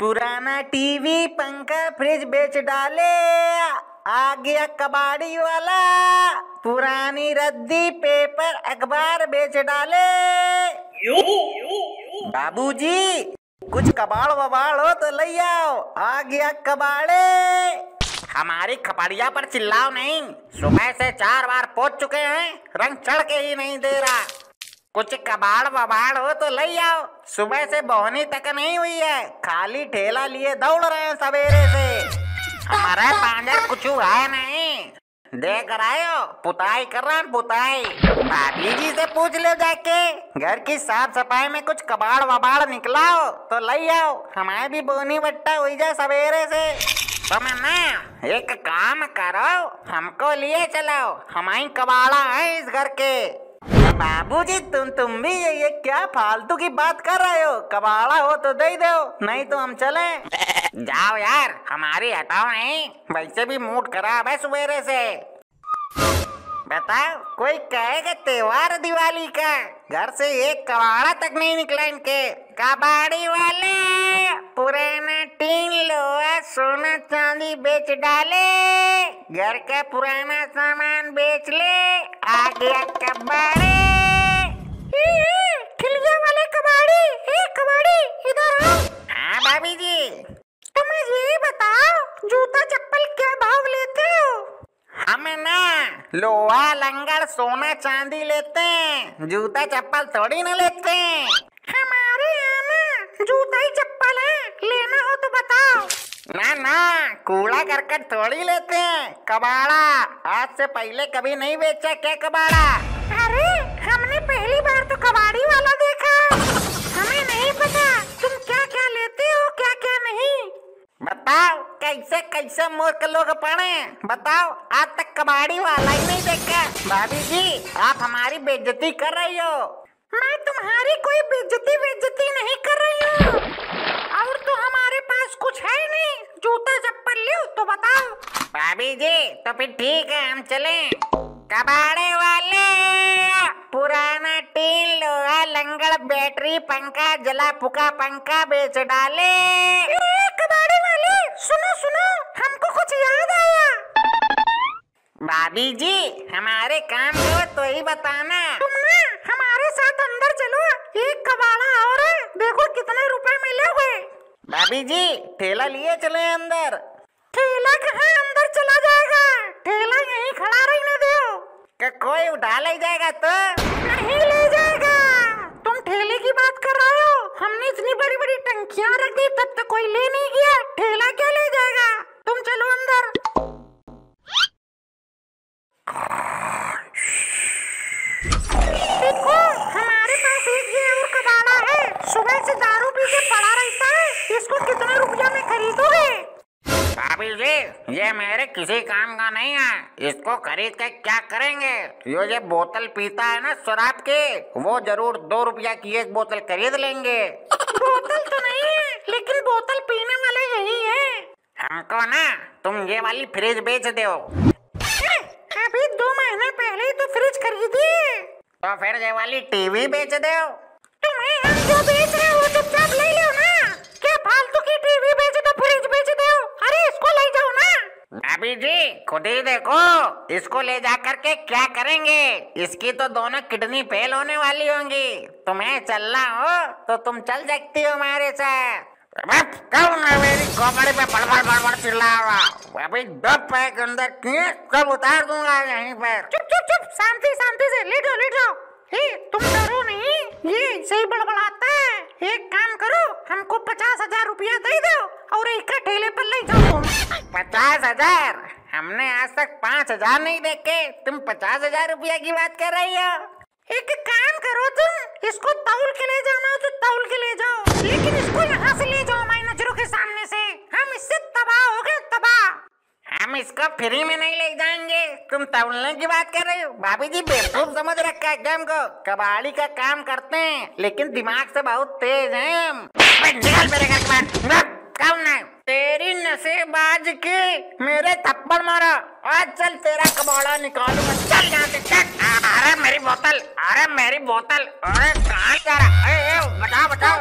पुराना टीवी, पंखा, फ्रिज बेच डाले। आ गया कबाड़ी वाला, पुरानी रद्दी, पेपर, अखबार बेच डाले। बाबूजी, कुछ कबाड़ वबाड़ हो तो ले आओ आ गया कबाड़े। हमारी खपड़िया पर चिल्लाओ नहीं, सुबह से चार बार पहुँच चुके हैं, रंग चढ़ के ही नहीं दे रहा। कुछ कबाड़ वबाड़ हो तो ले आओ। सुबह से बोहनी तक नहीं हुई है। खाली ठेला लिए दौड़ रहे हैं सवेरे से। हमारा पांजर कुछ है नहीं। देख रहे हो, पुताई कर रहा पुताई। भाभी जी से पूछ लो जाके। घर की साफ़ सफ़ाई में कुछ कबाड़ वबाड़ निकला हो तो ले आओ। हमारे भी बोनी बट्टा हुई जाए सवेरे से। तो ना एक काम करो, हमको लिए चलाओ। हमारी कबाड़ा है इस घर के। बाबूजी तुम तुम भी ये, ये क्या फालतू की बात कर रहे हो? कबाड़ा हो तो दे दो नहीं तो हम चले। जाओ यार हमारी हटाओ नहीं वैसे भी मूड खराब है सवेरे से। बताओ कोई कहेगा त्योहार दिवाली का? घर से एक कबाड़ा तक नहीं निकला इनके। कबाड़ी वाले पुराना टीन लोहा सोना चांदी बेच डाले। घर का पुराना सामान बेच ले। आ गया कबाड़े। खिलिया वाले कबाड़ी ए कबाड़ी इधर आओ। हाँ भाभी जी तुम ये बताओ जूता चप्पल क्या भाव लेते हो? हमें ना लोहा लंगर सोना चांदी लेते हैं। जूता चप्पल थोड़ी ना लेते हैं। हमारे यहाँ ना जूता ही चप्पल है। लेना हो तो बताओ। ना ना कूड़ा करकट थोड़ी लेते हैं। कबाड़ा आज से पहले कभी नहीं बेचा क्या कबाड़ा? अरे हमने पहली बार तो कबाड़ी वाला देखा। हमें नहीं पता तुम क्या क्या लेते हो क्या क्या नहीं। बताओ कैसे कैसे मूर्ख लोग पड़े बताओ आज तक कबाड़ी वाला ही नहीं देखा। भाभी जी आप हमारी बेइज्जती कर रही हो। मैं तुम्हारी कोई बेइज्जती बेइज्जती नहीं कर रही हूँ और तो हमारे पास कुछ है नहीं जूता चप्पल लो तो बताओ जी तो फिर ठीक है, हम चले। कबाड़े वाले, पुराना टीन लोहा, लंगड़, बैटरी, पंखा, जला फुका पंखा बेच डाले। कबाड़े वाले, सुनो सुनो, हमको कुछ याद आया। भाभी जी हमारे काम को तो ही बताना। तुम ना हमारे साथ अंदर चलो, एक कबाड़ा और है देखो कितने रुपए मिले हुए। भाभी जी ठेला लिए चले अंदर। ठेला कहाँ? चला जाएगा। ठेला यहीं खड़ा रहने दो। कि कोई उठा ले जाएगा तो? नहीं ले जाएगा। तुम ठेले की बात कर रहे हो? हमने इतनी बड़ी बड़ी टंकियाँ रख दी तब तक कोई ले नहीं गया। ठेला क्या ले जाएगा? तुम चलो अंदर। देखो हमारे पास एक ये और कबाड़ा है। सुबह से दारू पी के पड़ा रहता है। इसको कितने रुपया में खरीदोगे? भाभी जी ये मेरे किसी काम का नहीं है। इसको खरीद के क्या करेंगे? यो ये बोतल पीता है ना शराब के वो ज़रूर दो रुपया की एक बोतल खरीद लेंगे। बोतल तो नहीं है लेकिन बोतल पीने वाले यही है। हमको ना तुम ये वाली फ्रिज बेच दो। अभी दो महीने पहले तो फ्रिज खरीदी तो फिर ये वाली टीवी बेच दो। तुम्हें हम जो बेच रहे हो चुपचाप ले लो ना क्या फालतू की टीवी बेच दो फ्रिज बेच दो अरे इसको ले जाओ ना भाभी जी खुद ही देखो। इसको ले जा करके क्या करेंगे? इसकी तो दोनों किडनी फेल होने वाली होंगी। तुम्हें चलना हो तो तुम चल सकती हो हमारे साथ। कौन है मेरी खोपड़ी पे बड़बड़ बड़बड़ चिल्ला रहा अभी दो पैक अंदर किए कब उतार दूँगा यहीं पर। चुप चुप चुप शांति शांति से लेट जाओ लेट। जाओ हे तुम डरो नहीं। ये सही बड़बड़ाता है। एक काम करो हमको पचास हज़ार रुपया दे दो और एक ठेले पर ले जाओ। पचास हज़ार? हमने आज तक पाँच हज़ार नहीं देखे। तुम पचास हज़ार रुपया की बात कर रही हो। एक काम करो तुम, इसको तौल के ले जाना हो तो तौल के ले जाओ। लेकिन इसको यहाँ से ले जाओ हमारी नज़रों के सामने से। हम इससे तबाह हो गए, तबाह। हम इसको फ्री में नहीं ले जाएँगे। तुम तौलने की बात कर रहे हो। भाभी जी बेवकूफ़ समझ रखा है क्या को। कबाड़ी का काम करते हैं, लेकिन दिमाग से बहुत तेज हैं हम। निकल मेरे घर के कौन है। तेरी नशेबाज की मेरे थप्पड़ मारा। आज चल तेरा कबाड़ा निकालूँगा चल यहाँ अरे मेरी बोतल, अरे मेरी बोतल। अरे कहाँ जा रहा? है बचाओ बचाओ।